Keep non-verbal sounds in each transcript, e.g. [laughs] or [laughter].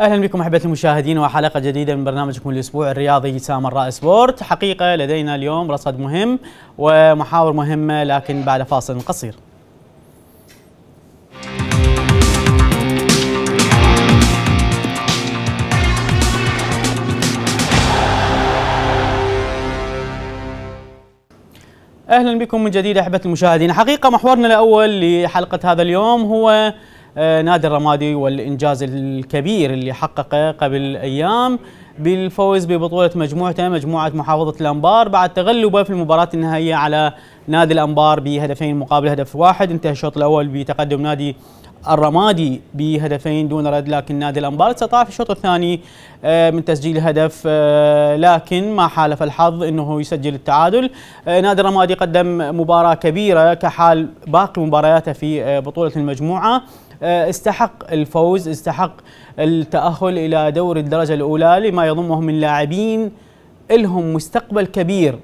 أهلا بكم أحبتي المشاهدين وحلقة جديدة من برنامجكم الأسبوع الرياضي سامراء سبورت، حقيقة لدينا اليوم رصد مهم ومحاور مهمه لكن بعد فاصل قصير. أهلا بكم من جديد أحبتي المشاهدين، حقيقة محورنا الأول لحلقة هذا اليوم هو نادي الرمادي والإنجاز الكبير اللي حققه قبل أيام بالفوز ببطولة مجموعته مجموعة محافظة الأنبار بعد تغلبه في المباراة النهائية على نادي الأنبار بهدفين مقابل هدف واحد. انتهى الشوط الأول بتقدم نادي الرمادي بهدفين دون رد لكن نادي الأنبار استطاع في الشوط الثاني آه، من تسجيل هدف آه، لكن ما حالف الحظ إنه يسجل التعادل. نادي الرمادي قدم مباراة كبيرة كحال باقي مبارياته في بطولة المجموعة. آه، استحق الفوز استحق التأهل إلى دور الدرجة الأولى لما يضمه من لاعبين لهم مستقبل كبير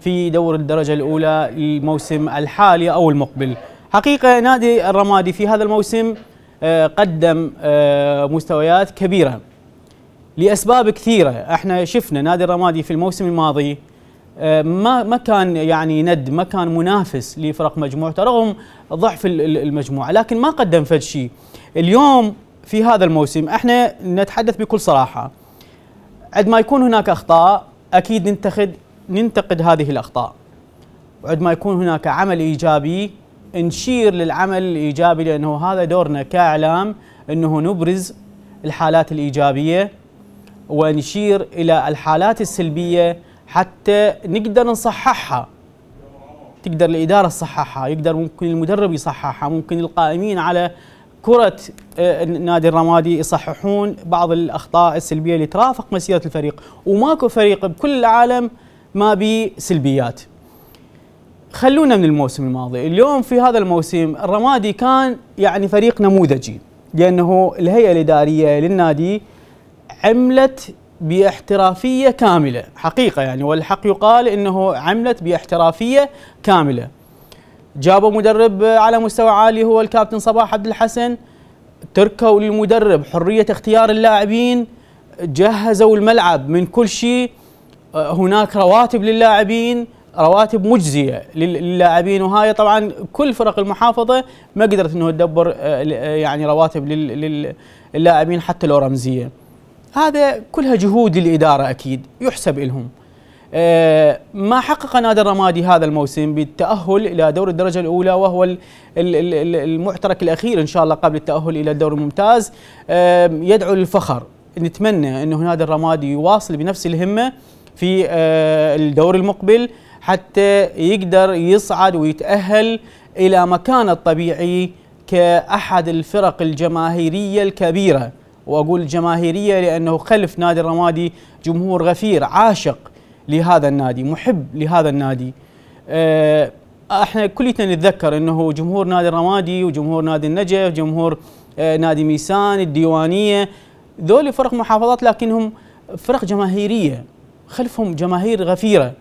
في دور الدرجة الأولى الموسم الحالي أو المقبل. حقيقة نادي الرمادي في هذا الموسم آه، قدم آه، مستويات كبيرة لأسباب كثيرة. إحنا شفنا نادي الرمادي في الموسم الماضي ما ما كان يعني ند ما كان منافس لفرق مجموعته رغم ضعف المجموعة لكن ما قدم فد شيء. اليوم في هذا الموسم إحنا نتحدث بكل صراحة. عندما يكون هناك أخطاء أكيد ننتقد ننتقد هذه الأخطاء. وعندما يكون هناك عمل إيجابي نشير للعمل الإيجابي لأنه هذا دورنا كإعلام إنه نبرز الحالات الإيجابية ونشير إلى الحالات السلبية حتى نقدر نصححها. تقدر الإدارة تصححها يقدر ممكن المدرب يصححها ممكن القائمين على كرة آه، نادي الرمادي يصححون بعض الأخطاء السلبية اللي ترافق مسيرة الفريق. وماكو فريق بكل العالم ما بي سلبيات خلونا من الموسم الماضي. اليوم في هذا الموسم الرمادي كان يعني فريق نموذجي لأنه الهيئة الإدارية للنادي عملت باحترافية كاملة. حقيقة يعني والحق يقال إنه عملت باحترافية كاملة. جابوا مدرب على مستوى عالي هو الكابتن صباح عبد الحسن. تركوا للمدرب حرية اختيار اللاعبين. جهزوا الملعب من كل شيء. هناك رواتب للاعبين رواتب مجزية للاعبين. وهاي طبعا كل فرق المحافظة ما قدرت إنه تدبر يعني رواتب للاعبين حتى لو رمزية. هذا كلها جهود للإدارة أكيد يحسب لهم آه، ما حقق نادي الرمادي هذا الموسم بالتأهل إلى دور الدرجة الأولى وهو المعترك الأخير إن شاء الله قبل التأهل إلى الدور الممتاز. يدعو للفخر. نتمنى أنه نادي الرمادي يواصل بنفس الهمة في آه، الدور المقبل حتى يقدر يصعد ويتأهل إلى مكانه الطبيعي كأحد الفرق الجماهيرية الكبيرة. وأقول جماهيرية لأنه خلف نادي الرمادي جمهور غفير عاشق لهذا النادي محب لهذا النادي. آه، إحنا كلنا نتذكر إنه جمهور نادي الرمادي وجمهور نادي النجف جمهور آه، نادي ميسان الديوانية ذول فرق محافظات لكنهم فرق جماهيرية. خلفهم جماهير غفيرة.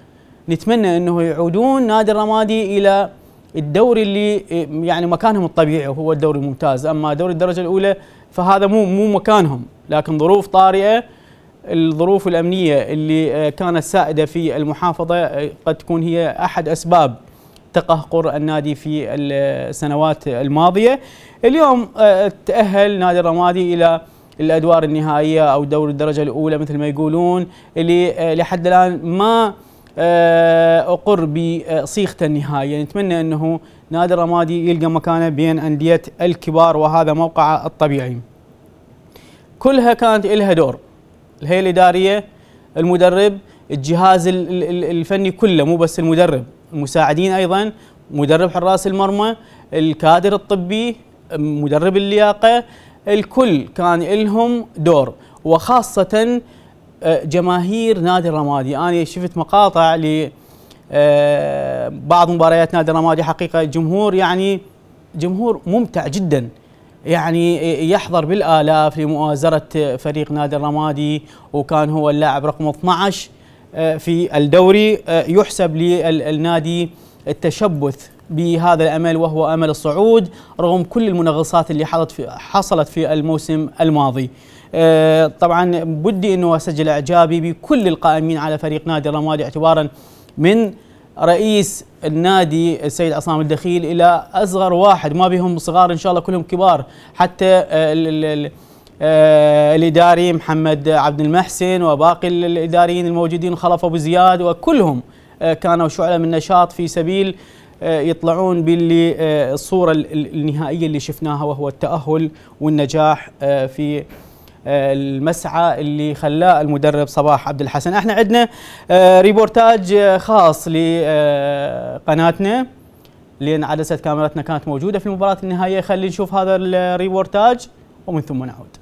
نتمنى إنه يعودون نادي الرمادي إلى الدوري اللي آه، يعني مكانهم الطبيعي وهو الدوري الممتاز. أما دوري الدرجة الأولى فهذا مو مو مكانهم. لكن ظروف طارئة الظروف الأمنية اللي آه، كانت سائدة في المحافظة آه، قد تكون هي أحد أسباب تقهقر النادي في السنوات الماضية. اليوم آه، تأهل نادي الرمادي إلى الأدوار النهائية أو دور الدرجة الأولى مثل ما يقولون اللي لحد الآن ما أقر بصيغته النهائية. نتمنى أنه نادي الرمادي يلقى مكانه بين أندية الكبار وهذا موقعه الطبيعي. كلها كانت لها دور. الهيئة الإدارية المدرب الجهاز الفني كله مو بس المدرب. المساعدين أيضا مدرب حراس المرمى الكادر الطبي مدرب اللياقة الكل كان لهم دور. وخاصة آه، جماهير نادي الرمادي. أنا شفت مقاطع آه، بعض مباريات نادي الرمادي حقيقة الجمهور يعني جمهور ممتع جدا. يعني يحضر بالآلاف لمؤازرة فريق نادي الرمادي وكان هو اللاعب رقم 12 آه، في الدوري آه، يحسب للنادي التشبث بهذا الأمل وهو أمل الصعود رغم كل المنغصات اللي حصلت في الموسم الماضي. آه، طبعا بدي إنه أسجل إعجابي بكل القائمين على فريق نادي الرمادي اعتبارا من رئيس النادي السيد عصام الدخيل إلى أصغر واحد. ما بهم صغار إن شاء الله كلهم كبار. حتى ال الإداري محمد عبد المحسن وباقي الإداريين الموجودين خلف أبو زياد وكلهم كانوا شعلة من نشاط في سبيل يطلعون باللي الصورة النهائية اللي شفناها وهو التأهل والنجاح في المسعى اللي خلاه المدرب صباح عبد الحسن. إحنا عندنا ريبورتاج خاص لقناتنا لأن عدسة كاميرتنا كانت موجودة في المباراة النهائية. خلينا نشوف هذا الريبورتاج ومن ثم نعود.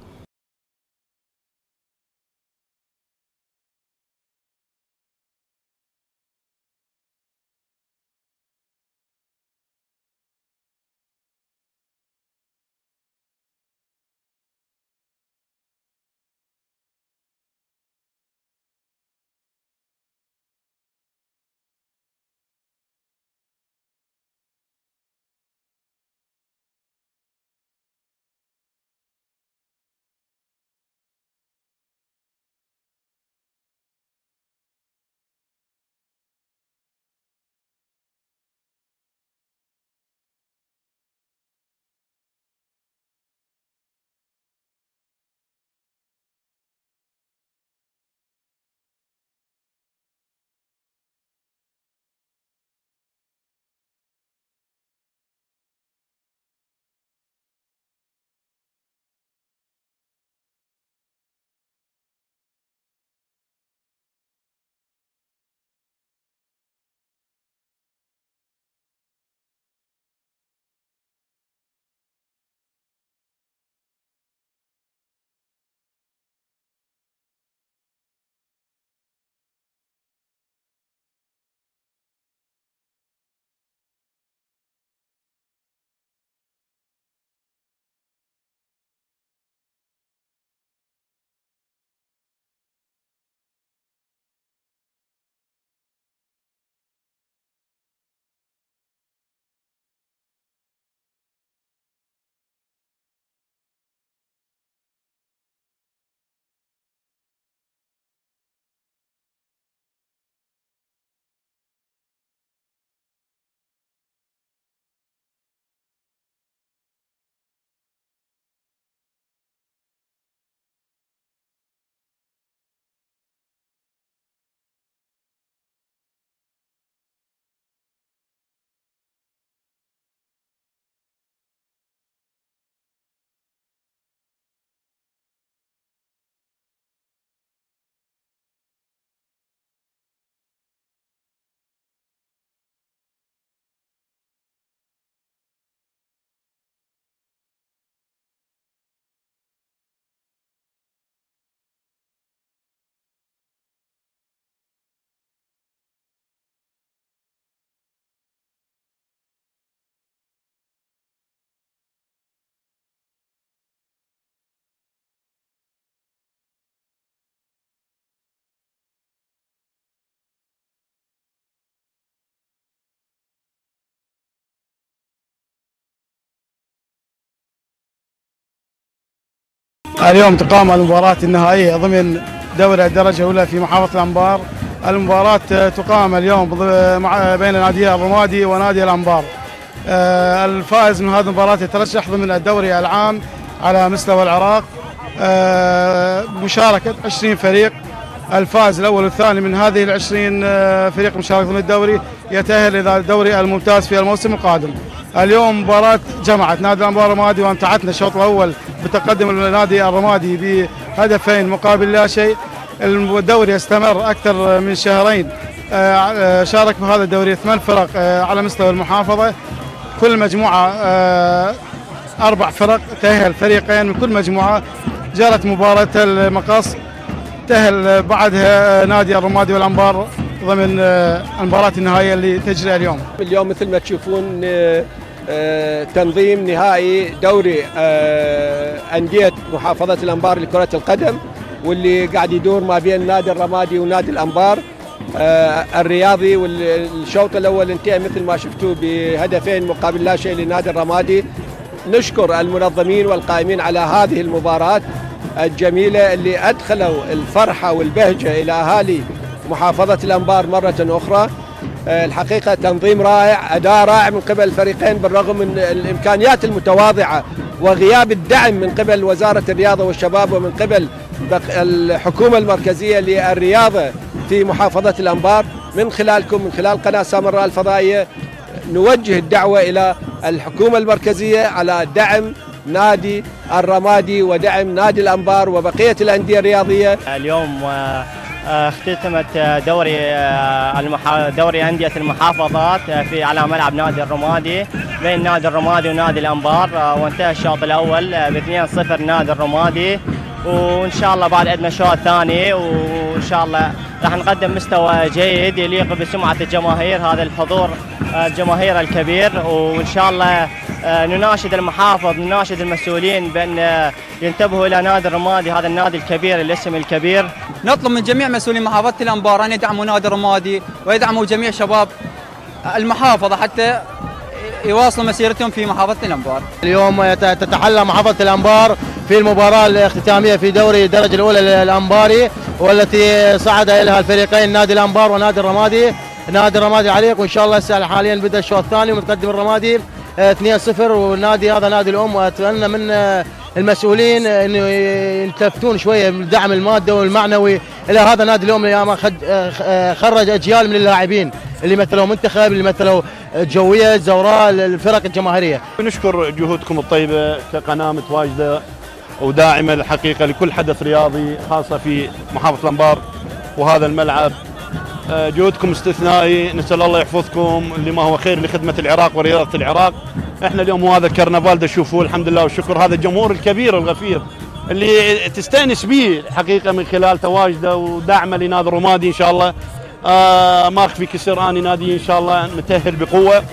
اليوم تقام المباراة النهائية. ضمن دوري الدرجة الأولى في محافظة الأنبار. المباراة تقام اليوم بين نادي الرمادي ونادي الأنبار. الفائز من هذه المباراة يترشح ضمن الدوري العام على مستوى العراق. مشاركة 20 فريق. الفائز الأول والثاني من هذه العشرين فريق مشارك ضمن الدوري يتأهل إلى الدوري الممتاز في الموسم القادم. اليوم مباراة جمعت نادي الأنبار الرمادي وانتهتنا الشوط الأول بتقدم النادي الرمادي بهدفين مقابل لا شيء. الدوري يستمر أكثر من شهرين. شارك في هذا الدوري ثمان فرق على مستوى المحافظة. كل مجموعة أربع فرق تأهل فريقين من كل مجموعة. جرت مباراة المقص تأهل بعدها نادي الرمادي والأنبار ضمن المباراة النهائية اللي تجري اليوم. اليوم مثل ما تشوفون تنظيم نهائي دوري أندية محافظة الأنبار لكرة القدم واللي قاعد يدور ما بين نادي الرمادي ونادي الأنبار. آه، الرياضي والشوط الأول انتهى مثل ما شفتوا بهدفين مقابل لا شيء لنادي الرمادي. نشكر المنظمين والقائمين على هذه المباراة. الجميلة اللي أدخلوا الفرحة والبهجة إلى أهالي محافظة الأنبار مرة أخرى. آه، الحقيقة تنظيم رائع أداء رائع من قبل الفريقين بالرغم من الإمكانيات المتواضعة وغياب الدعم من قبل وزارة الرياضة والشباب ومن قبل الحكومة المركزية للرياضة في محافظة الأنبار. من خلالكم من خلال قناة سامراء الفضائية نوجه الدعوة إلى الحكومة المركزية على دعم نادي الرمادي ودعم نادي الأنبار وبقية الأندية الرياضية. اليوم آه، آه، اختتمت دوري آه، دوري أندية المحافظات في على ملعب نادي الرمادي. بين نادي الرمادي ونادي الأنبار وانتهى الشوط الأول ب 2-0 نادي الرمادي. وإن شاء الله بعد عندنا شوط ثاني وإن شاء الله راح نقدم مستوى جيد يليق بسمعة الجماهير هذا الحضور الجماهير الكبير وإن شاء الله آه، نناشد المحافظ نناشد المسؤولين بأن ينتبهوا إلى نادي الرمادي هذا النادي الكبير الاسم الكبير نطلب من جميع مسؤولين محافظة الأنبار أن يدعموا نادي الرمادي ويدعموا جميع شباب المحافظة حتى يواصلوا مسيرتهم في محافظة الأنبار. اليوم تتحلى محافظة الأنبار في المباراة الاختتامية في دوري الدرجة الأولى الانباري والتي صعد إليها الفريقين نادي الأنبار ونادي الرمادي. نادي الرمادي عليق وإن شاء الله هسه حاليا بدأ الشوط الثاني ومتقدم الرمادي 2-0 آه، والنادي هذا نادي الأم وأتمنى من آه، المسؤولين انه يلتفتون شوية بالدعم المادي والمعنوي إلى هذا نادي اليوم اللي آه، خرج أجيال من اللاعبين اللي مثلوا منتخب اللي مثلوا جوية زوراء الفرق الجماهيرية. نشكر جهودكم الطيبة كقناة متواجدة وداعمة الحقيقة لكل حدث رياضي خاصة في محافظة الأنبار وهذا الملعب. آه، جهودكم استثنائي نسأل الله يحفظكم لما هو خير لخدمة العراق ورياضة العراق. إحنا اليوم هذا الكرنفال تشوفوه الحمد لله والشكر. هذا الجمهور الكبير الغفير اللي تستأنس به حقيقة من خلال تواجده ودعمه لنادي الرمادي إن شاء الله. آه ما اخفي كسر آني نادي إن شاء الله متأهل بقوة.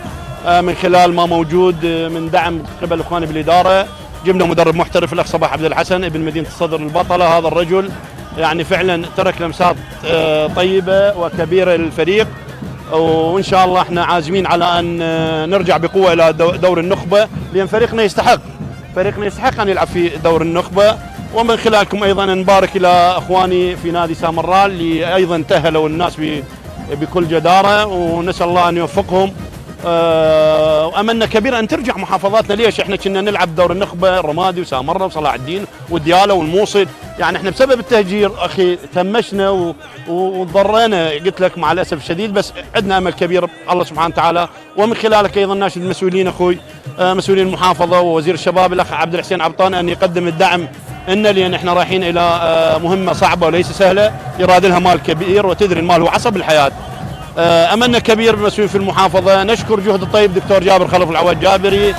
آه من خلال ما موجود آه، من دعم قبل إخواني بالإدارة. جبنا مدرب محترف الأخ صباح عبد الحسن ابن مدينة الصدر البطلة هذا الرجل. يعني فعلا ترك لمسات آه، طيبة وكبيرة للفريق. وإن شاء الله إحنا عازمين على أن آه، نرجع بقوة إلى دور النخبة لأن فريقنا يستحق. فريقنا يستحق أن يلعب في دور النخبة. ومن خلالكم أيضا نبارك إلى إخواني في نادي سامراء اللي أيضا تأهلوا الناس بكل جدارة. ونسأل الله أن يوفقهم. وأملنا كبير أن ترجع محافظاتنا. ليش؟ إحنا كنا نلعب دور النخبة الرمادي وسامرة وصلاح الدين والدياله والموصل يعني إحنا بسبب التهجير أخي تمشنا وضرينا. قلت لك مع الأسف الشديد بس عندنا أمل كبير الله سبحانه وتعالى. ومن خلالك أيضا ناشد المسؤولين أخوي آه، مسؤولين المحافظة ووزير الشباب الأخ عبد الحسين عبطان أن يقدم الدعم إن لأن إحنا رايحين إلى آه، مهمة صعبة وليس سهلة. يراد لها مال كبير وتدري المال هو عصب الحياة. آه، أملنا كبير بالمسؤولين في المحافظة. نشكر جهد الطيب دكتور جابر خلف العواد جابري.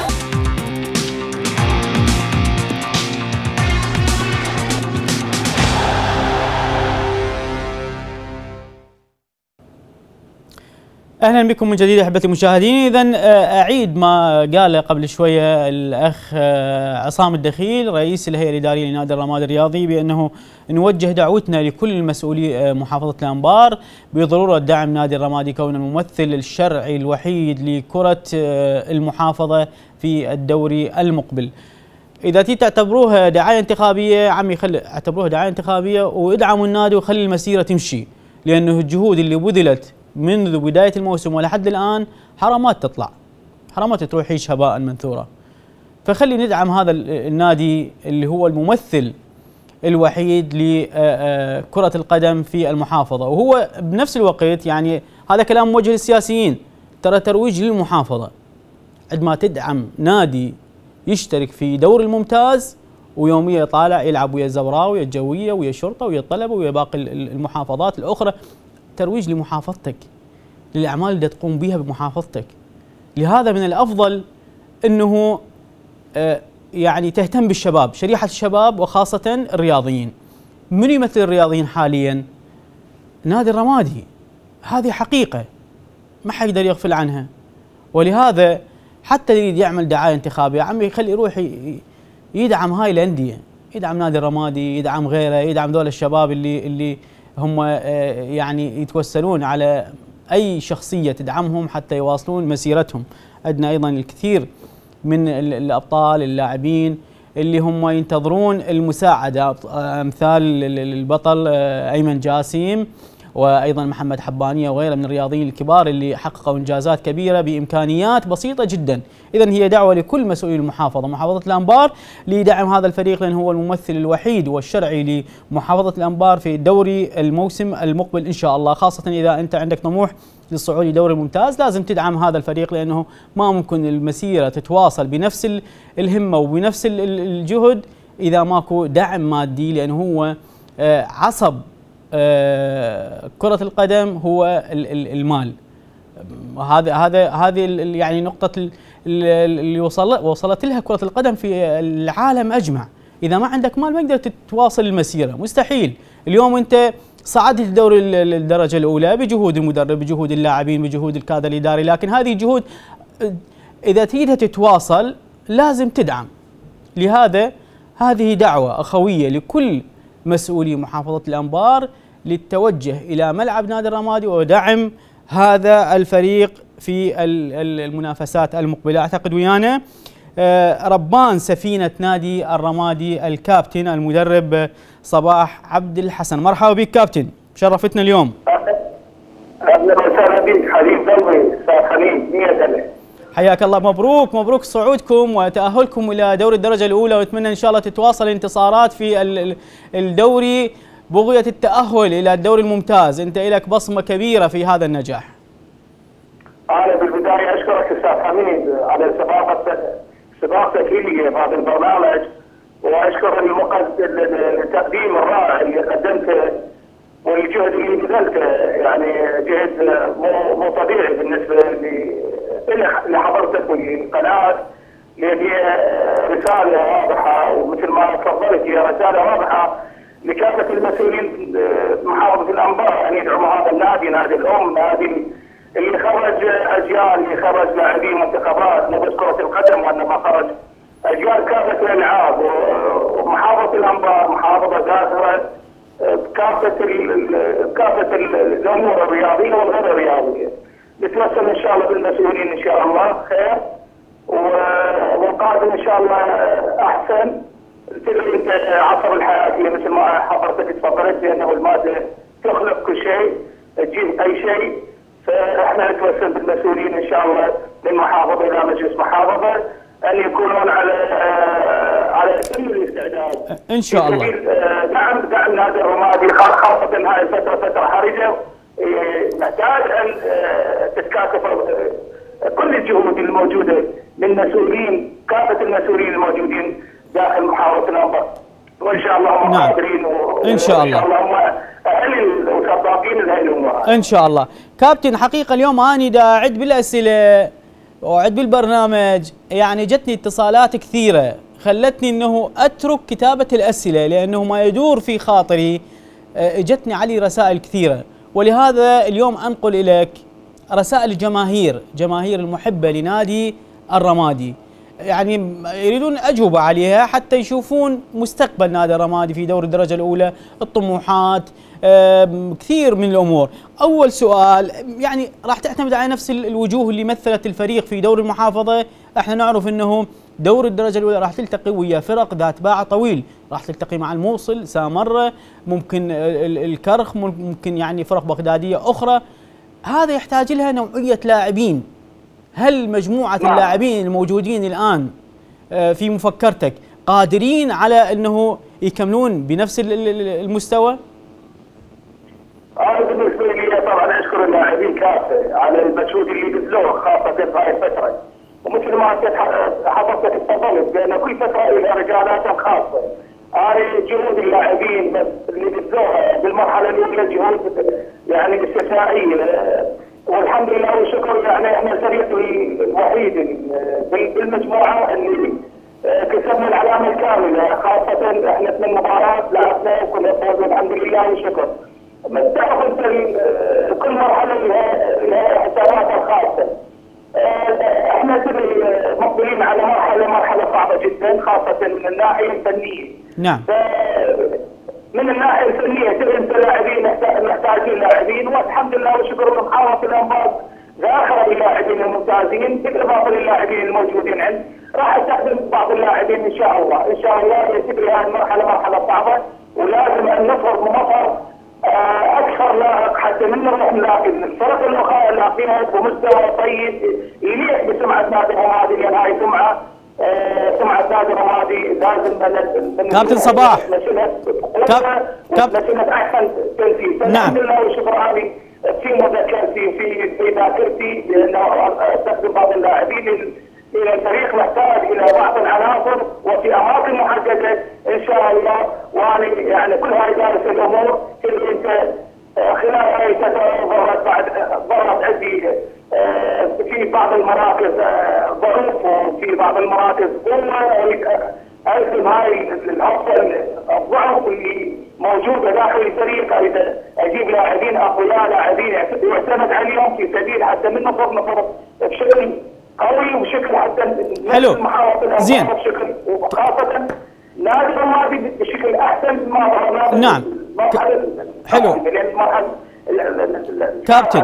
أهلا بكم من جديد أحبتي المشاهدين اذا آه، أعيد ما قال قبل شوية الأخ آه، عصام الدخيل رئيس الهيئة الإدارية لنادي الرماد الرياضي بأنه نوجه دعوتنا لكل المسؤولي آه، محافظة الأنبار بضرورة دعم نادي الرمادي كون الممثل الشرعي الوحيد لكرة المحافظة في الدوري المقبل. إذا تي تعتبروها دعاية انتخابية عمي خلي اعتبروها دعاية انتخابية وادعموا النادي وخلي المسيرة تمشي لأنه الجهود اللي بذلت منذ بداية الموسم ولحد الآن حرامات تطلع. حرامات تروح هيش هباء منثورا فخلي ندعم هذا النادي اللي هو الممثل الوحيد لكرة القدم في المحافظة. وهو بنفس الوقت يعني هذا كلام موجه للسياسيين. ترى ترويج للمحافظة. عندما تدعم نادي يشترك في دور الممتاز ويوميا طالع يلعب ويا الزوراء ويا الجوية ويا الشرطة ويا الطلبة ويا باقي المحافظات الأخرى. ترويج لمحافظتك للأعمال اللي تقوم بها بمحافظتك. لهذا من الأفضل إنه آه، يعني تهتم بالشباب شريحة الشباب وخاصة الرياضيين. من يمثل الرياضيين حاليا؟ نادي الرمادي. هذه حقيقة ما حيقدر يغفل عنها. ولهذا حتى يريد يعمل دعاية انتخابية عمي يخلي يروح يدعم هاي الأندية. يدعم نادي الرمادي يدعم غيره يدعم ذول الشباب اللي اللي هم آه، يعني يتوسلون على أي شخصية تدعمهم حتى يواصلون مسيرتهم. عندنا أيضا الكثير من ال- الأبطال اللاعبين اللي هم ينتظرون المساعدة آه، أمثال ال- ال- البطل آه، أيمن جاسيم. وأيضا محمد حبانيه وغيره من الرياضيين الكبار اللي حققوا إنجازات كبيرة بإمكانيات بسيطة جدا، اذا هي دعوة لكل مسؤولي المحافظة، محافظة الأنبار لدعم هذا الفريق لأن هو الممثل الوحيد والشرعي لمحافظة الأنبار في الدوري الموسم المقبل إن شاء الله، خاصة إذا أنت عندك طموح للصعود لدوري ممتاز لازم تدعم هذا الفريق لأنه ما ممكن المسيرة تتواصل بنفس ال- الهمة وبنفس ال- ال- الجهد إذا ماكو دعم مادي لأنه هو آه، عصب كرة القدم هو ال- ال- المال. هذا هذا هذه يعني نقطة ال- ال- اللي وصل وصلت لها كرة القدم في العالم أجمع. إذا ما عندك مال ما تقدر تتواصل المسيرة. مستحيل. اليوم أنت صعدت الدوري ال- ال- الدرجة الأولى بجهود المدرب بجهود اللاعبين بجهود الكادر الإداري. لكن هذه جهود آه، إذا تريدها تتواصل لازم تدعم. لهذا هذه دعوة أخوية لكل مسؤولي محافظة الأنبار للتوجه إلى ملعب نادي الرمادي ودعم هذا الفريق في ال- ال- المنافسات المقبلة. أعتقد ويانا آه، ربان سفينة نادي الرمادي الكابتن المدرب آه، صباح عبد الحسن مرحبا بك كابتن. شرفتنا اليوم. أهلا وسهلا بك حبيب قلبي حميد 100 حياك الله. مبروك مبروك صعودكم وتأهلكم إلى دوري الدرجة الأولى. ونتمنى إن شاء الله تتواصل انتصارات في ال- ال- الدوري بغية التأهل إلى الدوري الممتاز. أنت لك بصمة كبيرة في هذا النجاح. أنا بالبداية أشكرك أستاذ حميد على استضافه استضافتك لي في هذا البرنامج. المقد... التقديم الرائع اللي قدمته. والجهد اللي بذلته. يعني جهد مو طبيعي بالنسبة لي. لحضرتك والقناه لأن هي رسالة واضحة ومثل ما تفضلت هي رسالة واضحة لكافة المسؤولين محافظة الأنبار أن يدعموا هذا النادي نادي الأم نادي اللي خرج أجيال اللي خرج لاعبين منتخبات بس كرة القدم وإنما خرج أجيال كافة الألعاب ومحافظة الأنبار محافظة زاهره بكافه ال- كافة ال- الأمور الرياضية والغير الرياضيه. نتوسل إن شاء الله بالمسؤولين إن شاء الله. خير. والقادم إن شاء الله أحسن. تدري أنت عصر الحياة مثل ما حضرتك تفضلت بأنه الماده تخلق كل شيء تجيب أي شيء. فإحنا نتوسل بالمسؤولين إن شاء الله للمحافظة إلى مجلس محافظة. أن يكونون على على كل الاستعداد. إن شاء الله. آه، دعم دعم نادي الرمادي خا- خاصة هاي الفترة فترة حرجة. آه، نحتاج أن آه، تتكاتف آه، كل الجهود الموجودة من مسؤولين كافة المسؤولين الموجودين داخل محافظه الانبار وإن شاء الله هم نعم. قادرين و- إن شاء الله. وإن شاء الله هم أهل لهي الأمور إن شاء الله كابتن حقيقة اليوم اني دا أعد بالأسئلة وأعد بالبرنامج يعني جتني اتصالات كثيرة خلتني إنه أترك كتابة الأسئلة لأنه ما يدور في خاطري آه، جتني علي رسائل كثيرة ولهذا اليوم أنقل إليك رسائل الجماهير جماهير المحبة لنادي الرمادي. يعني يريدون أجوبة عليها حتى يشوفون مستقبل نادي الرمادي في دوري الدرجة الأولى الطموحات كثير من الأمور. أول سؤال يعني راح تعتمد على نفس ال- الوجوه اللي مثلت الفريق في دوري المحافظة؟ إحنا نعرف إنه دوري الدرجة الأولى راح تلتقي ويا فرق ذات باع طويل. راح تلتقي مع الموصل سامرة ممكن ال- ال- الكرخ ممكن يعني فرق بغدادية أخرى. هذا يحتاج لها نوعية لاعبين. هل مجموعة نعم. اللاعبين الموجودين الآن آه، في مفكرتك قادرين على أنه يكملون بنفس ال- ال- ال- المستوى؟ أنا بالنسبة لي طبعا أشكر اللاعبين كافة على المجهود اللي بذلوه خاصة في هاي الفترة. ومثل ما حضرتك تفضلت بان كل فترة لها رجالاتها الخاصه هاي جهود اللاعبين بس اللي بذلوها بالمرحلة الاولى جهود يعني استثنائية والحمد لله والشكر يعني إحنا الفريق الوحيد بال- بالمجموعه اللي كسبنا العلامة الكاملة خاصة إحنا ثمان مباريات لعبنا وكنا فوز الحمد لله والشكر. انت ال- كل مرحلة لها لها حساباتها الخاصة. آه، إحنا تدري آه، مقبلين على مرحلة مرحلة صعبة جدا خاصة من الناحية الفنية. نعم. من الناحية الفنية انت لاعبين محتاج- محتاجين لاعبين والحمد لله والشكر لله محاوله الانباط ذاخره اللاعبين الممتازين بالاضافه للاعبين الموجودين عند راح أستخدم بعض اللاعبين إن شاء الله. إن شاء الله يعتبر هذه المرحلة مرحلة صعبة ولازم أن نفرض آه، أكثر لائق حتى من نروح نلاقي الفرق الأخرى نلاقيها بمستوى طيب يليق بسمعة نادي الرمادي لأن هاي سمعة آه، سمعة نادي الرمادي لازم كابتن صباح. نسلها كاب- كاب- نسلها أحسن تنفيذ نعم. الحمد لله والشكر علي في مذكرتي في في ذاكرتي لأنه استخدم بعض اللاعبين إلى الفريق محتاج إلى بعض العناصر وفي أماكن محددة إن شاء الله. وأنا يعني كل هاي دارس الأمور اللي أنت آه، خلال هاي الفترة ظهرت بعد ظهرت عندي آه، في بعض المراكز آه، ضعف وفي بعض المراكز قوة. ألزم هاي الأفضل الضعف اللي موجوده داخل الفريق. أريد أجيب لاعبين أقوياء لاعبين يعتمد عليهم في سبيل حتى من نفرض نفرض بشكل قوي وبشكل حتى حلو. زين. بشكل وخاصة نادي الرمادي بشكل أحسن ما ظهرنا نعم. حلو. كابتن.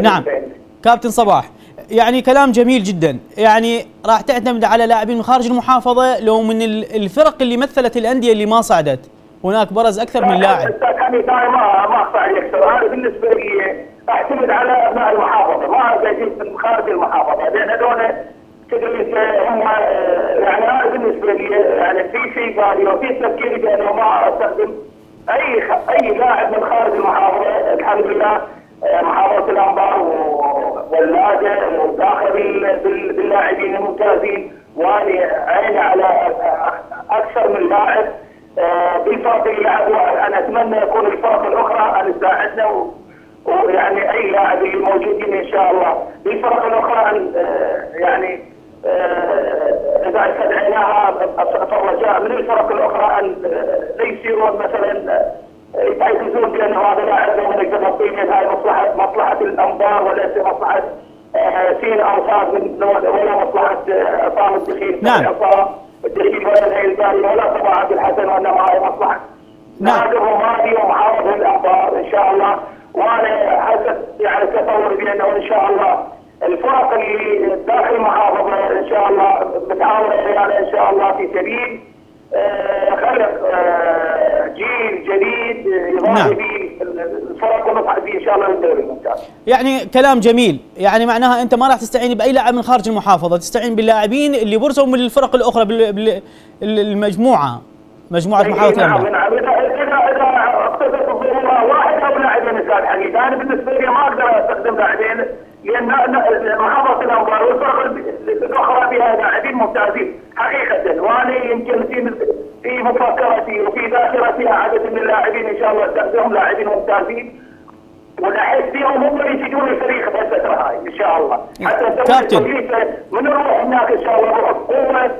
نعم بالنسبة. كابتن صباح يعني كلام جميل جدا يعني راح تعتمد على لاعبين من خارج المحافظة لو من ال- الفرق اللي مثلت الأندية اللي ما صعدت هناك برز أكثر من لاعب ما ما بالنسبة لي اعتمد على ابناء المحافظة. ما أجيب من خارج المحافظة. لأن هذول تدري هم يعني أنا بالنسبة لي يعني في في بالي وفي تفكيري بانه ما أستخدم أي خ- أي لاعب من خارج المحافظة الحمد لله محافظة الأنبار و- واللاجئ وداخل بال- بال- باللاعبين الممتازين. وأنا عيني على أكثر من لاعب. بالفرق اللي لعبوا أنا أتمنى يكون الفرق الأخرى أن تساعدنا. ويعني أي لاعب موجودين إن شاء الله. بالفرق الأخرى ان آه، يعني آه، إذا استدعيناها فالرجاء من الفرق الأخرى ان لا يصيرون مثلا آه، يتعززون بانه هذا لاعب لو نقدر نعطيه هاي مصلحة مصلحة الانبار وليس مصلحة سين أو صاد ولا مصلحة آه، عصام الدخيل. نعم. الدخيل ولا الهيلباري ولا طبعا عبد الحسن وإنما هاي مصلحة. نعم. الرمادي ومحافظ الانبار إن شاء الله. وأنا حسب يعني تصوري بانه ان شاء الله. الفرق اللي داخل المحافظه إن شاء الله بتعاون الرياضه إن شاء الله في سبيل آه، خلق آه، جيل جديد نعم. يضاهي به الفرق ونصعد به إن شاء الله للدوري الممتاز. يعني كلام جميل. يعني معناها أنت ما راح تستعين بأي لاعب من خارج المحافظة تستعين باللاعبين اللي برزوا من الفرق الأخرى بالمجموعه مجموعة محافظة نعم نعم. اذا إذا اذا اقتصرت الظروف واحد أو لاعبين أستاذ حميد أنا بالنسبة لي ما أقدر أستخدم لاعبين لأن محافظة الانبار والفرق الاخرى بها لاعبين ممتازين حقيقة. وأنا يمكن في في مفكرتي وفي ذاكرتي عدد من اللاعبين إن شاء الله أستخدمهم لاعبين ممتازين. والاحس فيهم هم اللي يفيدون الفريق في الفترة هاي إن شاء الله. حتى نسوي كابتن. من نروح هناك إن شاء الله نروح بقوة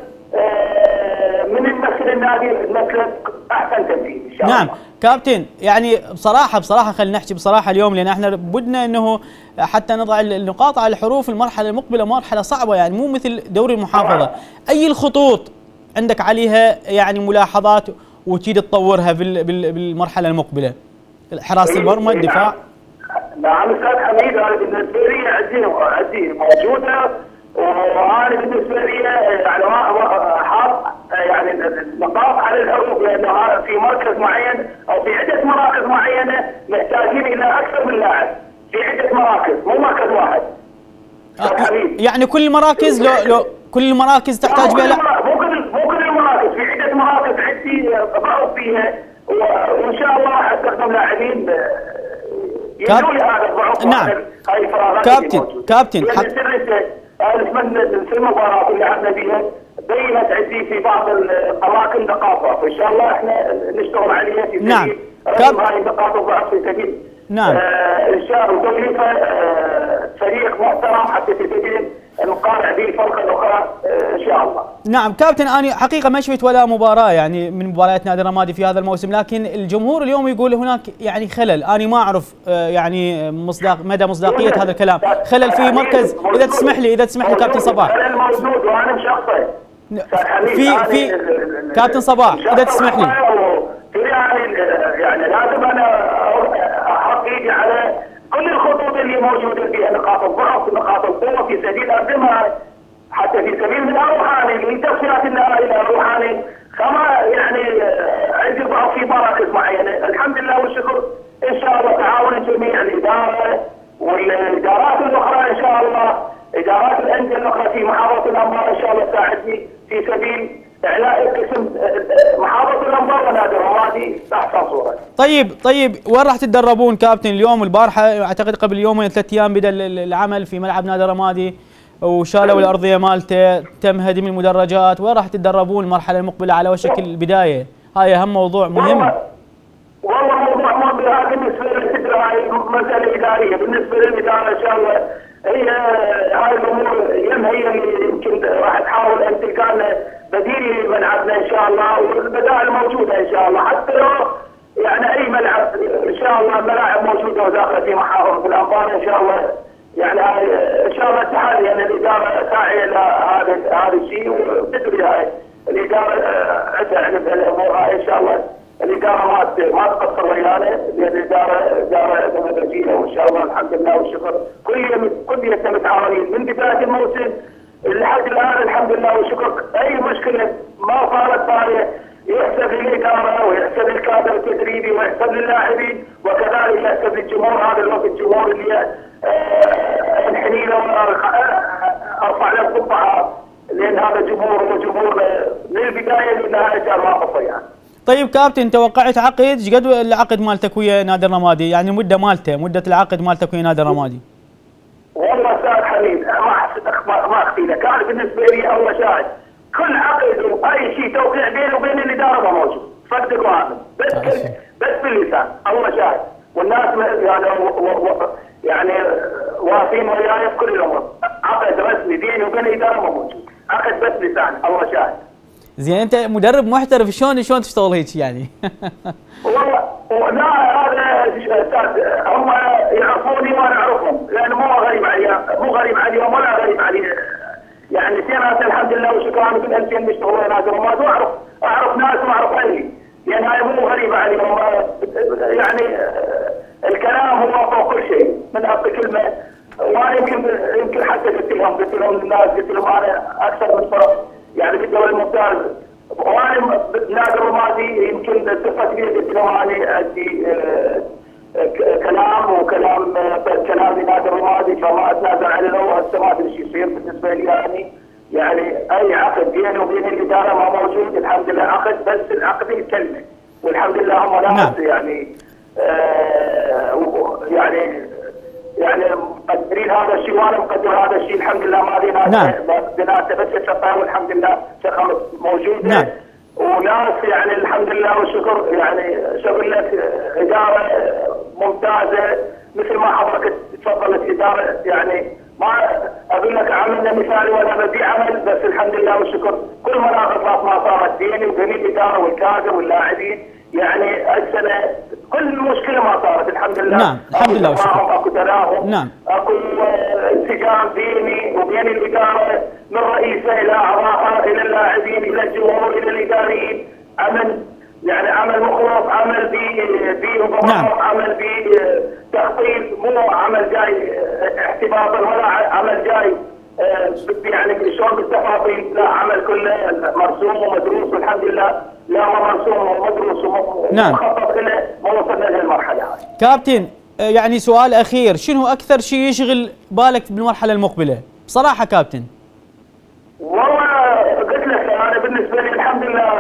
من نمثل النادي نمثل أحسن تمثيل إن شاء نعم. الله. كابتن يعني بصراحة بصراحة خلينا نحكي بصراحة اليوم لأن إحنا بدنا إنه حتى نضع النقاط على الحروف المرحلة المقبلة مرحلة صعبة يعني مو مثل دوري المحافظة. أي الخطوط عندك عليها يعني ملاحظات وتريد تطورها بال- بال- بالمرحلة المقبلة؟ حراسه المرمى الدفاع؟ نعم. أستاذ حميد أنا بالنسبة لي عندي عندي موجودة وأنا بالنسبة لي يعني حاط يعني النقاط على الحروف لأنه في مركز معين أو في عدة مراكز معينة محتاجين إلى أكثر من لاعب. في عدة مراكز مو مركز واحد. آه، يعني كل المراكز لو لو كل المراكز تحتاج مو بها كل لا المرا- مو كل مو كل المراكز في عدة مراكز عندي ضعف فيها. وإن شاء الله أستخدم لاعبين آه، يملوا لي هذا الضعف نعم. وهذا- هاي الفراغات كابتن- اللي موجودة. كابتن، اتمنى في المباراه اللي لعبنا فيها بينت عندي في بعض الأماكن نقاط ضعف إن شاء الله إحنا نشتغل عليها في نعم. كاب- هاي نقاط الضعف في سبيل نعم. آه ان شاء الله آه فريق محترم حتى في سبيل نقارع به الفرق الاخرى آه إن شاء الله. نعم كابتن أنا حقيقة ما شفت ولا مباراة يعني من مباريات نادي الرمادي في هذا الموسم لكن الجمهور اليوم يقول هناك يعني خلل. أنا ما أعرف آه، يعني مصداق مدى مصداقية هذا الكلام. خلل في مركز إذا تسمح لي إذا تسمح لي كابتن صباح. خلل موجود وأنا مشخصه في في كابتن صباح إذا تسمح لي. يعني لازم أنا أحط ايدي على كل الخطوط اللي موجوده فيها نقاط الضعف ونقاط القوة في سبيل اقدمها حتى في سبيل من الروحاني لتصفيات إلى الروحاني كما يعني عندي ضعف في مراكز معينه الحمد لله والشكر ان شاء الله تعاون جميع الاداره والادارات الاخرى ان شاء الله ادارات الانديه الاخرى في محافظه الانبار ان شاء الله تساعدني في سبيل اعلاء قسم محافظه الانبار ونادي الرمادي باحسن صوره. طيب طيب وين راح تتدربون كابتن اليوم؟ البارحه أعتقد قبل يومين ثلاث أيام بدأ ال- ال- العمل في ملعب نادي الرمادي وشالوا الأرضية مالته تم هدم المدرجات. وين راح تتدربون المرحلة المقبلة على وشك البداية؟ هاي أهم موضوع مهم. والله موضوع مهم بالنسبة للفكره هاي مسألة إدارية. بالنسبة للاداره إن شاء الله هي هاي الأمور يم هي اللي يمكن راح تحاول أن تلقى بديل لملعبنا إن شاء الله والبدائل موجودة إن شاء الله. حتى لو يعني أي ملعب إن شاء الله الملاعب موجودة وداخلة في محافظة الانبار إن شاء الله يعني إن شاء الله تعالي يعني الإدارة ساعيه لهذا هذا الشيء وتدري هاي الإدارة آه، عندها علم بالامور هاي إن شاء الله الإدارة ما ما تقصر ويانا لأن الإدارة إدارة نموذجيه وإن شاء الله الحمد لله والشكر. كل كليتنا متعاونين من بداية الموسم لحد الآن الحمد لله والشكر. أي مشكلة ما صارت صاريه يحسب للاداره ويحسب الكادر التدريبي ويحسب للاعبين وكذلك يحسب للجمهور هذا الوقت الجمهور اللي آه، انحني له وأرفع- أرفع له القبعه لأن هذا جمهور وجمهور آه، من البداية للنهاية كان واقف يعني. طيب كابتن توقعت عقد إيش قد العقد مالتك ويا نادي الرمادي؟ يعني المده مالته مدة العقد مالتك ويا نادي الرمادي؟ والله أستاذ حميد ما ما اخفي لك أنا بالنسبة لي أول شاهد. كل عقد وأي شيء توقيع بيني وبين الاداره ما موجود. صدق وامن بس. بس باللسان. الله شاهد والناس يعني و و و يعني واقفين وياي في كل الأمور. عقد رسمي بيني وبين الاداره ما موجود. عقد بس لسان الله شاهد زين أنت مدرب محترف شلون شلون تشتغل هيك يعني؟ [laughs] والله لا هذا أستاذ هم يعرفوني وأنا أعرفهم. لأن مو غريب علي مو غريب عليهم ولا غريب علي يعني سنة الحمد لله وشكرا كل 2000 بيشتغلون ناس الرماد واعرف أعرف ناس وأعرف أهلي. لأن هاي مو غريبة عليهم يعني الكلام هو فوق كل شيء. من أصل كلمة. وأنا يمكن يمكن حتى قلت لهم قلت لهم للناس قلت لهم أنا أكثر من فرق. يعني في الدوري الممتاز وأنا نادي الرمادي يمكن ثقت بي قلت لهم أنا أدي آه، كلام وكلام كلام لنادي الرمادي فما اتنازل عنه وهسه ما ادري شو يصير بالنسبة لي يعني يعني أي عقد بيني وبين الإدارة ما موجود الحمد لله عقد بس العقد الكلمة والحمد لله هم ناس نعم. يعني آه يعني يعني مقدرين هذا الشيء وأنا مقدر هذا الشيء الحمد لله ما بينا نعم. بناته بس الشطاره والحمد لله شغله موجوده نعم. وناس يعني الحمد لله والشكر يعني شغلت إدارة ممتازة مثل ما حضرتك تفضلت إدارة يعني ما أقول لك عملنا مثالي ولا بدي عمل بس الحمد لله والشكر كل مناقصات ما صارت بيني وبين الاداره والكادر واللاعبين يعني السنة كل مشكلة ما صارت الحمد لله نعم، الحمد لله والشكر. اكو تراهم نعم. اكو انسجام بيني وبين الإدارة من رئيسة إلى اعضائها إلى اللاعبين إلى الجمهور إلى الإداريين عمل يعني عمل مخلص عمل ب- بانضباط نعم. عمل بتخطيط مو عمل جاي آه، احتباطا ولا عمل جاي آه، يعني شلون بالتفاصيل لا عمل كله مرسوم ومدروس والحمد لله لا ما مرسوم ومدروس نعم. ومخطط له ما وصلنا لهالمرحلة هاي كابتن آه، يعني سؤال أخير شنو أكثر شيء يشغل بالك بالمرحلة المقبلة بصراحة كابتن والله قلت لك أنا بالنسبة لي الحمد لله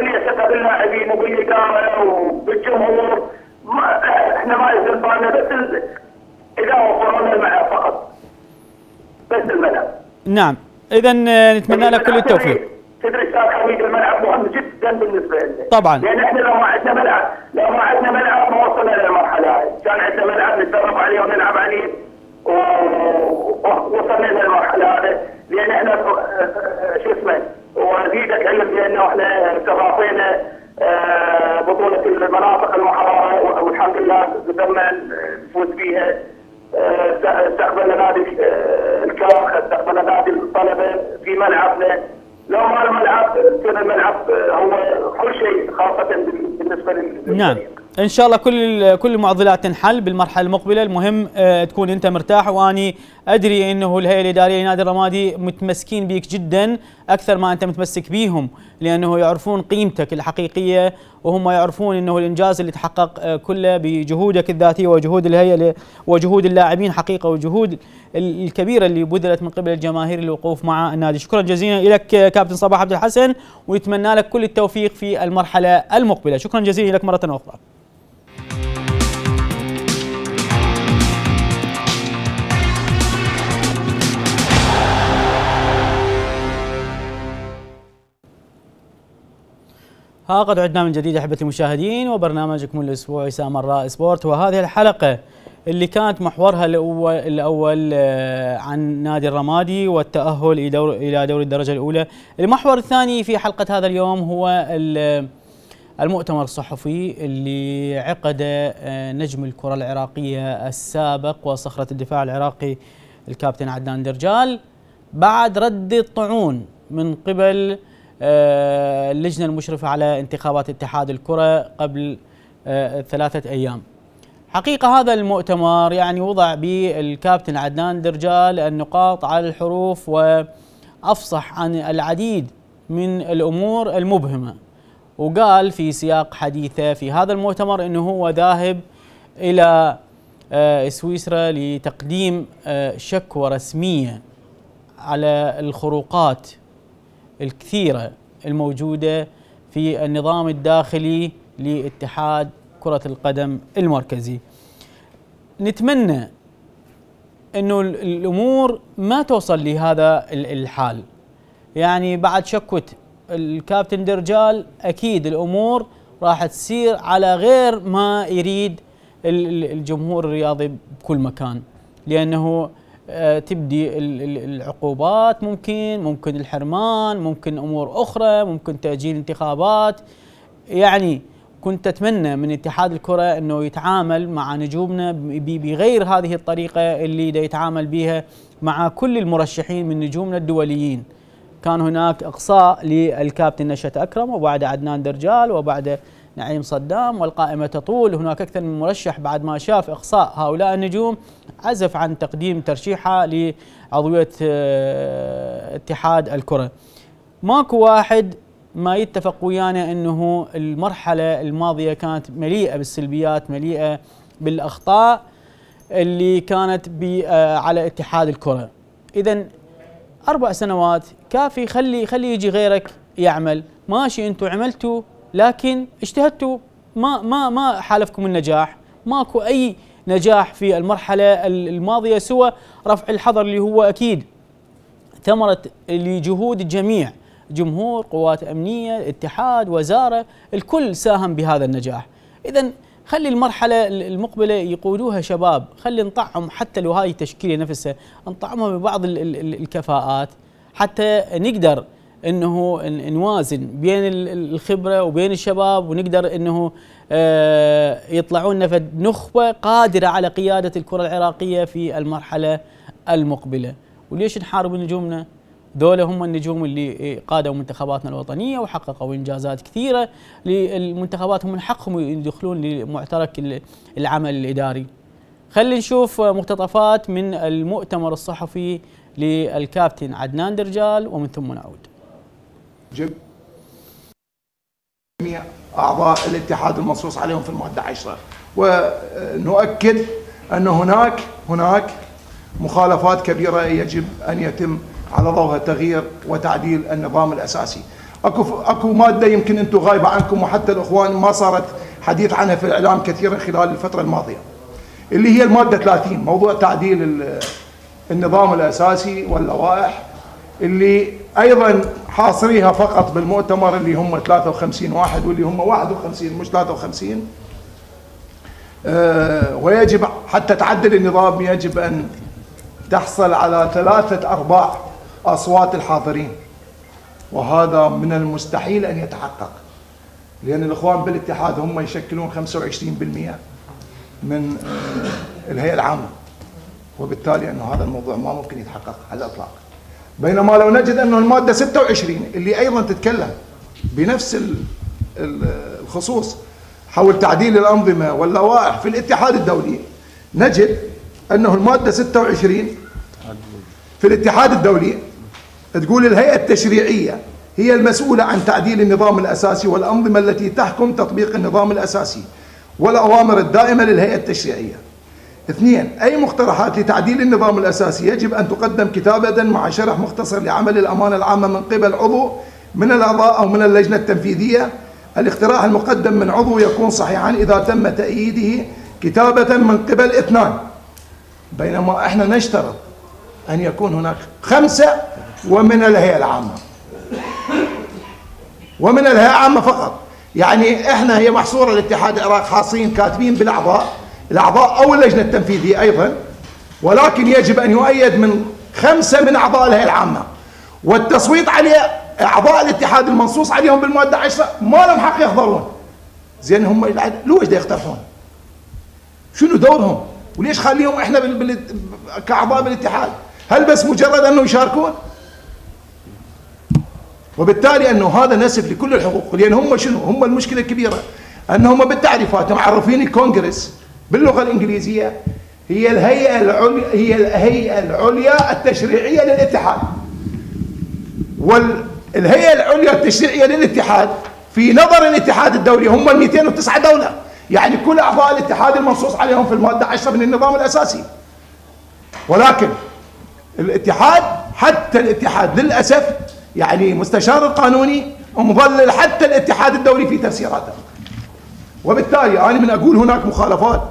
لي ثقه باللاعبين وبالاداره وبالجمهور ما إحنا ما بالنا بس إذا وفروا لنا الملعب فقط. بس الملعب نعم. اذا نتمنى لك كل التوفيق. تدري أستاذ حميد الملعب مهم جدا بالنسبة لنا طبعاً. لأن إحنا لو ما عندنا ملعب لو ما عندنا ملعب ما وصلنا للمرحله هاي. كان عندنا ملعب نتدرب عليه ونلعب عليه ووصلنا للمرحله هذه. لأن إحنا آه، شو اسمه وازيدك علم بانه إحنا استضافينا آه، بطولة المناطق المحررة والحمد لله قدرنا نفوز فيها آه، استقبلنا نادي آه، الكاخ استقبلنا نادي الطلبة في ملعبنا. لو ما الملعب كان الملعب هو كل شيء خاصة بالنسبة لل نعم. إن شاء الله كل كل المعضلات تنحل بالمرحلة المقبلة. المهم تكون أنت مرتاح وأني أدري إنه الهيئة الإدارية لنادي الرمادي متمسكين بيك جدا أكثر ما أنت متمسك بيهم لأنه يعرفون قيمتك الحقيقية وهم يعرفون إنه الإنجاز اللي تحقق آه، كله بجهودك الذاتية وجهود الهيئة وجهود اللاعبين حقيقة وجهود الكبيرة اللي بذلت من قبل الجماهير للوقوف مع النادي. شكرا جزيلا لك آه، كابتن صباح عبد الحسن ونتمنى لك كل التوفيق في المرحلة المقبلة. شكرا جزيلا لك مرة أخرى. ها قد عدنا من جديد أحبتي المشاهدين وبرنامجكم الأسبوعي سامراء سبورت. وهذه الحلقة اللي كانت محورها الأول الأول آه، عن نادي الرمادي والتأهل إلى دور إلى دوري الدرجة الأولى، المحور الثاني في حلقة هذا اليوم هو المؤتمر الصحفي اللي عقد آه، نجم الكرة العراقية السابق وصخرة الدفاع العراقي الكابتن عدنان درجال بعد رد الطعون من قبل آه، اللجنة المشرفة على انتخابات اتحاد الكرة قبل آه، ثلاثة أيام. حقيقة هذا المؤتمر يعني وضع بالكابتن عدنان درجال النقاط على الحروف وأفصح عن العديد من الأمور المبهمة. وقال في سياق حديثه في هذا المؤتمر إنه هو ذاهب إلى آه، سويسرا لتقديم شكوى رسمية على الخروقات الكثيرة الموجودة في النظام الداخلي لاتحاد كرة القدم المركزي. نتمنى إنه الأمور ما توصل لهذا الحال. يعني بعد شكوة الكابتن درجال أكيد الأمور راح تصير على غير ما يريد الجمهور الرياضي بكل مكان. لأنه آه، تبدي العقوبات ممكن ممكن الحرمان ممكن أمور أخرى ممكن تأجيل انتخابات. يعني كنت أتمنى من اتحاد الكرة إنه يتعامل مع نجومنا بغير هذه الطريقة اللي دا يتعامل بها مع كل المرشحين من نجومنا الدوليين. كان هناك إقصاء للكابتن نشأت أكرم وبعد عدنان درجال وبعد نعيم صدام والقائمة تطول. هناك أكثر من مرشح بعد ما شاف إقصاء هؤلاء النجوم. عزف عن تقديم ترشيحة لعضوية آه، اتحاد الكرة. ماكو واحد ما يتفق ويانا أنه المرحلة الماضية كانت مليئة بالسلبيات مليئة بالأخطاء اللي كانت آه، على اتحاد الكرة. إذا أربع سنوات كافي. خلي خلي يجي غيرك يعمل. ماشي أنتم عملتوا لكن اجتهدتوا. ما ما ما حالفكم النجاح. ماكو أي نجاح في المرحلة الماضية سوى رفع الحظر اللي هو أكيد. ثمرة لجهود الجميع جمهور قوات أمنية اتحاد وزارة الكل ساهم بهذا النجاح. اذا خلي المرحلة المقبلة يقودوها شباب. خلي نطعم حتى لو هاي التشكيله نفسها نطعمها ببعض الكفاءات حتى نقدر إنه نوازن بين الخبرة وبين الشباب ونقدر إنه آه، يطلعون لنا نخبة قادرة على قيادة الكرة العراقية في المرحلة المقبلة. وليش نحارب نجومنا؟ ذولا هم النجوم اللي قادوا منتخباتنا الوطنية وحققوا إنجازات كثيرة للمنتخبات هم من حقهم يدخلون لمعترك العمل الإداري. خلينا نشوف مقتطفات من المؤتمر الصحفي للكابتن عدنان درجال ومن ثم نعود. جميع أعضاء الاتحاد المنصوص عليهم في المادة 10 ونؤكد أن هناك هناك مخالفات كبيرة يجب أن يتم على ضوءها تغيير وتعديل النظام الأساسي. أكو أكو مادة يمكن أنتم غايبه عنكم وحتى الإخوان ما صارت حديث عنها في الإعلام كثيرا خلال الفترة الماضية. اللي هي المادة 30 موضوع تعديل النظام الأساسي واللوائح اللي أيضا حاصريها فقط بالمؤتمر اللي هم 53 واحد واللي هم 51 مش 53 أه ويجب حتى تعدل النظام يجب أن تحصل على ثلاثة أرباع أصوات الحاضرين. وهذا من المستحيل أن يتحقق لأن الإخوان بالاتحاد هم يشكلون 25% من آه، الهيئة العامة. وبالتالي أنه هذا الموضوع ما ممكن يتحقق على الإطلاق. بينما لو نجد انه المادة 26 اللي أيضا تتكلم بنفس ال- ال- الخصوص حول تعديل الأنظمة واللوائح في الاتحاد الدولي نجد أنه المادة 26 في الاتحاد الدولي تقول الهيئة التشريعية هي المسؤولة عن تعديل النظام الأساسي والأنظمة التي تحكم تطبيق النظام الأساسي والأوامر الدائمة للهيئة التشريعية. اثنين أي مقترحات لتعديل النظام الأساسي يجب أن تقدم كتابه مع شرح مختصر لعمل الأمانة العامة من قبل عضو من الأعضاء أو من اللجنة التنفيذية. الاقتراح المقدم من عضو يكون صحيحا إذا تم تأييده كتابة من قبل اثنان. بينما إحنا نشترط أن يكون هناك خمسة ومن الهيئة العامة. ومن الهيئة العامة فقط. يعني إحنا هي محصورة الاتحاد العراق حاصين كاتبين بالأعضاء الأعضاء أو اللجنة التنفيذية أيضا ولكن يجب أن يؤيد من خمسة من أعضاء الهيئة العامة. والتصويت عليه أعضاء الاتحاد المنصوص عليهم بالمادة 10 ما لهم حق يحضرون. زين هم لو إيش يقترحون شنو دورهم؟ وليش خليهم إحنا بال... بال... كأعضاء بالاتحاد؟ هل بس مجرد أنه يشاركون؟ وبالتالي أنه هذا نسف لكل الحقوق. لأن هم شنو؟ هم المشكلة الكبيرة. أنهم بالتعريفات معرفين الكونغرس. باللغة الإنجليزية هي الهيئة العليا هي الهيئة العليا التشريعية للاتحاد. والهيئه العليا التشريعية للاتحاد في نظر الاتحاد الدولي هم ال 209 دولة. يعني كل أعضاء الاتحاد المنصوص عليهم في المادة 10 من النظام الأساسي. ولكن الاتحاد حتى الاتحاد للأسف يعني مستشار القانوني مظلل حتى الاتحاد الدولي في تفسيراته. وبالتالي أنا من أقول هناك مخالفات.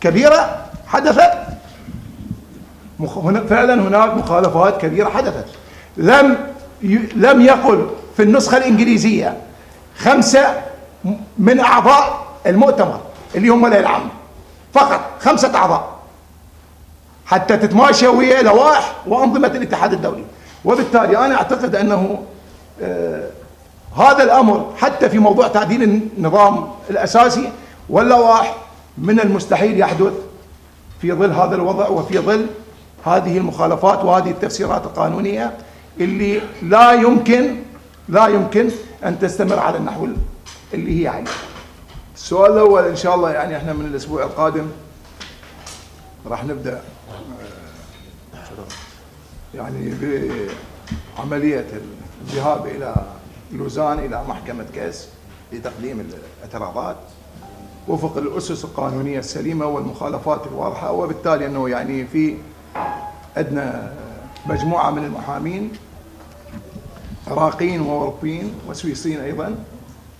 كبيرة حدثت. فعلا هناك مخالفات كبيرة حدثت. لم. لم يقل في النسخة الإنجليزية خمسة من أعضاء المؤتمر اللي هم العامه فقط خمسة أعضاء. حتى تتماشى ويا لوائح وأنظمة الاتحاد الدولي. وبالتالي أنا أعتقد أنه آه هذا الأمر حتى في موضوع تعديل النظام الأساسي واللوائح من المستحيل يحدث في ظل هذا الوضع وفي ظل هذه المخالفات وهذه التفسيرات القانونية اللي لا يمكن لا يمكن أن تستمر على النحو اللي هي عليه. السؤال الأول إن شاء الله يعني إحنا من الأسبوع القادم راح نبدأ يعني بعملية الذهاب إلى لوزان إلى محكمة كاس لتقديم الاعتراضات وفق الأسس القانونية السليمة والمخالفات الواضحة وبالتالي أنه يعني في عندنا مجموعة من المحامين عراقيين وأوروبيين وسويسريين أيضا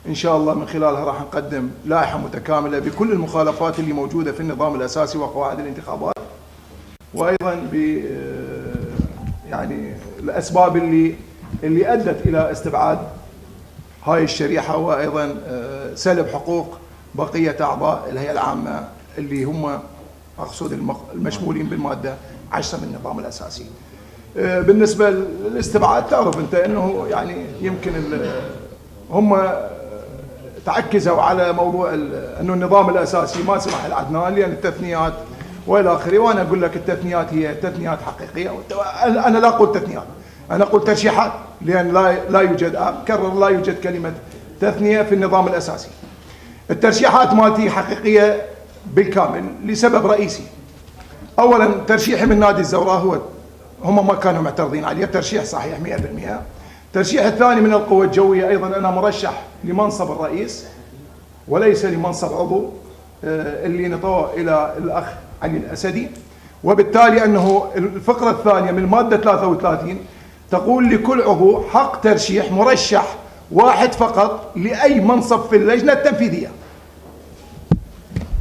إن شاء الله من خلالها راح نقدم لائحة متكاملة بكل المخالفات اللي موجودة في النظام الأساسي وقواعد الانتخابات وأيضا ب يعني الأسباب اللي اللي أدت إلى استبعاد هاي الشريحة وأيضا سلب حقوق بقية أعضاء الهيئة العامة اللي هم اقصد المشمولين بالمادة 10 من النظام الأساسي. بالنسبة للاستبعاد تعرف أنت إنه يعني يمكن هم تعكزوا على موضوع إنه النظام الأساسي ما سمح العدنان لأن التثنيات وإلى آخره وأنا أقول لك التثنيات هي تثنيات حقيقية أنا لا أقول تثنيات أنا أقول ترشيحات لأن لا لا يوجد اكرر لا يوجد كلمة تثنية في النظام الأساسي. الترشيحات مالتي حقيقية بالكامل لسبب رئيسي. اولا ترشيحي من نادي الزوراء هو هم ما كانوا معترضين عليه ترشيح صحيح 100%. الترشيح الثاني من القوى الجوية أيضا أنا مرشح لمنصب الرئيس وليس لمنصب عضو اللي نطوه إلى الأخ علي الأسدي وبالتالي أنه الفقرة الثانية من الماده 33 تقول لكل عضو حق ترشيح مرشح واحد فقط لأي منصب في اللجنة التنفيذية.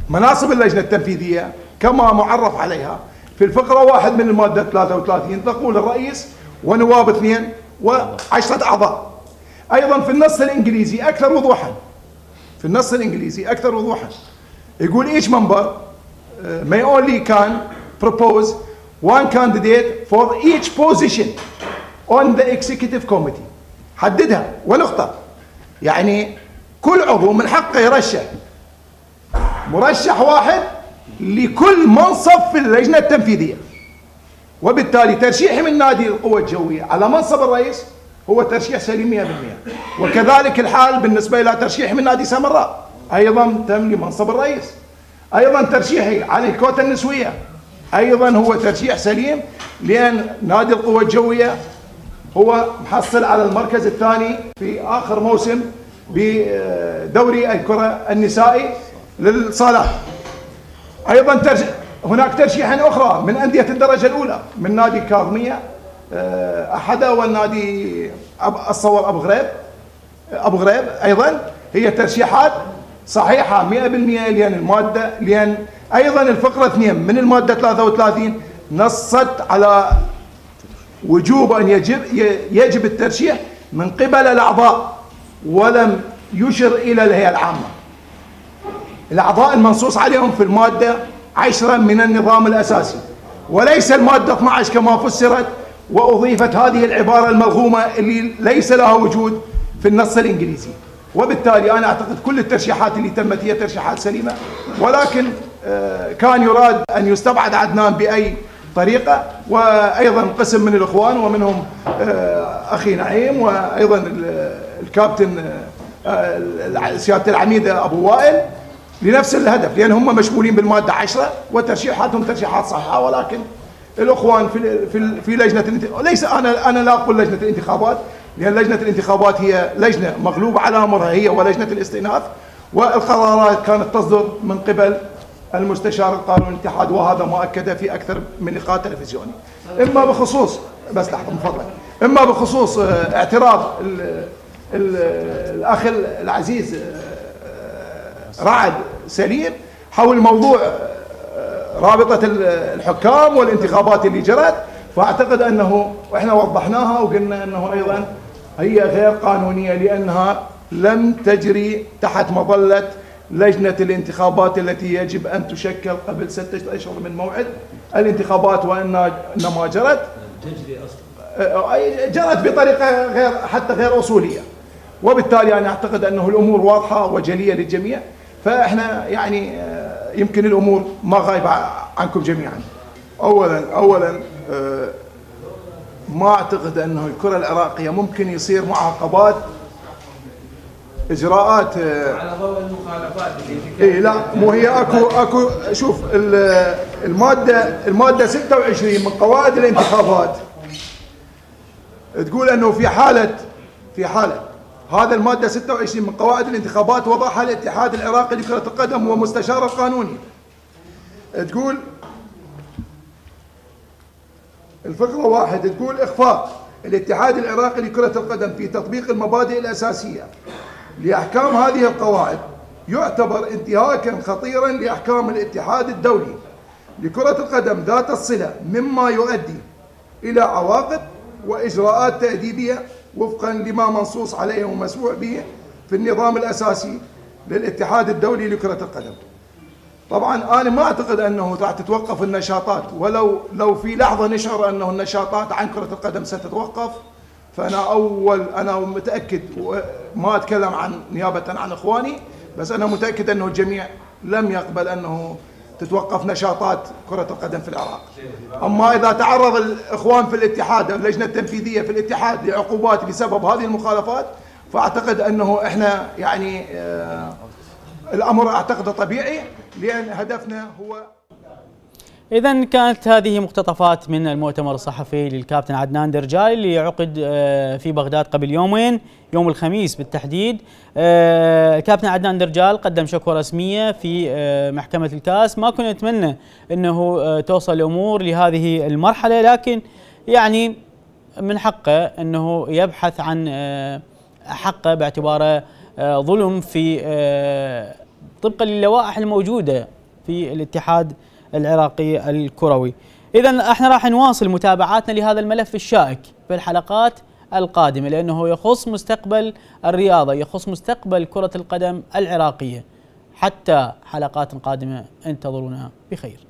مناصب اللجنة التنفيذية كما معرف عليها في الفقرة واحد من المادة 33 تقول الرئيس ونواب اثنين وعشرة أعضاء. أيضا في النص الإنجليزي أكثر وضوحا. في النص الإنجليزي أكثر وضوحا. يقول each member uh, may only can propose one candidate for each position on the executive committee حددها ونقطة يعني كل عضو من حقه يرشح. مرشح واحد لكل منصب في اللجنة التنفيذية. وبالتالي ترشيحي من نادي القوى الجوية على منصب الرئيس هو ترشيح سليم 100% وكذلك الحال بالنسبة إلى ترشيحي من نادي سمراء. أيضا تم لمنصب الرئيس. أيضا ترشيحي علي الكوتا النسوية. أيضا هو ترشيح سليم لأن نادي القوى الجوية هو محصل على المركز الثاني في آخر موسم بدوري الكرة النسائي للصالات أيضا ترش... هناك ترشيحا أخرى من أندية الدرجة الأولى من نادي كاظمية آه، احدها والنادي أب- الصور أبو غريب أبو غريب أيضا. هي ترشيحات صحيحة 100% لأن المادة لأن أيضا الفقرة 2 من المادة 33 نصت على وجوب أن يجب يجب الترشيح من قبل الأعضاء ولم يشر إلى الهيئة العامة. الأعضاء المنصوص عليهم في المادة 10 من النظام الأساسي وليس المادة 12 كما فسرت وأضيفت هذه العبارة الملغومه اللي ليس لها وجود في النص الإنجليزي. وبالتالي أنا أعتقد كل الترشيحات اللي تمت هي ترشيحات سليمة ولكن آه، كان يراد أن يستبعد عدنان بأي طريقه وأيضا قسم من الإخوان ومنهم آه، أخي نعيم وأيضا ال- الكابتن آه، سيادة العميد أبو وائل لنفس الهدف لأن هم مشمولين بالمادة 10 وترشيحاتهم ترشيحات صحيحة ولكن الإخوان في في في لجنة ليس أنا أنا لا أقول لجنة الانتخابات لأن لجنة الانتخابات هي لجنة مغلوب على أمرها هي ولجنة الاستئناف والقرارات كانت تصدر من قبل المستشار القانوني الاتحاد وهذا ما اكده في أكثر من لقاء تلفزيوني. إما بخصوص بس لحظة من فضلك. إما بخصوص آه، اعتراض ال- ال- الأخ العزيز آه، رعد سليم حول موضوع آه، رابطة ال- الحكام والانتخابات اللي جرت. فأعتقد أنه وإحنا وضحناها وقلنا أنه أيضا هي غير قانونية لأنها لم تجري تحت مظلة لجنة الانتخابات التي يجب أن تشكل قبل ستة أشهر من موعد. الانتخابات وان إنما جرت تجري أصلا. آه، جرت بطريقة غير حتى غير أصولية. وبالتالي أنا أعتقد أنه الأمور واضحة وجلية للجميع. فإحنا يعني آه، يمكن الأمور ما غايبة عنكم جميعا. اولا اولا آه، ما أعتقد أنه الكرة العراقية ممكن يصير معاقبات إجراءات آه، على ضوء المخالفات اللي اي لا مو هي أكو أكو شوف ال- المادة المادة 26 من قواعد الانتخابات. تقول إنه في حالة في حالة. هذا المادة 26 من قواعد الانتخابات وضعها الاتحاد العراقي لكرة القدم ومستشار القانوني. تقول الفقرة واحد تقول إخفاق الاتحاد العراقي لكرة القدم في تطبيق المبادئ الأساسية. لأحكام هذه القواعد. يعتبر انتهاكا خطيرا لأحكام الاتحاد الدولي. لكرة القدم ذات الصلة مما يؤدي إلى عواقب وإجراءات تأديبية وفقا لما منصوص عليه ومسموع به في النظام الأساسي للاتحاد الدولي لكرة القدم. طبعا أنا ما أعتقد أنه راح تتوقف النشاطات ولو لو في لحظة نشعر أنه النشاطات عن كرة القدم ستتوقف فأنا أول أنا متأكد وما أتكلم عن نيابة عن إخواني بس أنا متأكد أنه الجميع لم يقبل أنه تتوقف نشاطات كرة القدم في العراق. أما إذا تعرض الإخوان في الاتحاد أو اللجنة التنفيذية في الاتحاد لعقوبات بسبب هذه المخالفات فأعتقد أنه إحنا يعني آه الأمر أعتقده طبيعي لأن هدفنا هو إذا كانت هذه مقتطفات من المؤتمر الصحفي للكابتن عدنان درجال اللي عقد آه، في بغداد قبل يومين يوم الخميس بالتحديد. آه، الكابتن عدنان درجال قدم شكوى رسمية في آه، محكمة الكاس. ما كنا نتمنى أنه آه، توصل الأمور لهذه المرحلة لكن يعني من حقه أنه يبحث عن آه، حقه باعتباره آه، ظلم في آه، طبقا للوائح الموجودة في الاتحاد العراقي الكروي. إذا إحنا راح نواصل متابعاتنا لهذا الملف الشائك في الحلقات القادمة لأنه يخص مستقبل الرياضة يخص مستقبل كرة القدم العراقية. حتى حلقات قادمة انتظرونا بخير.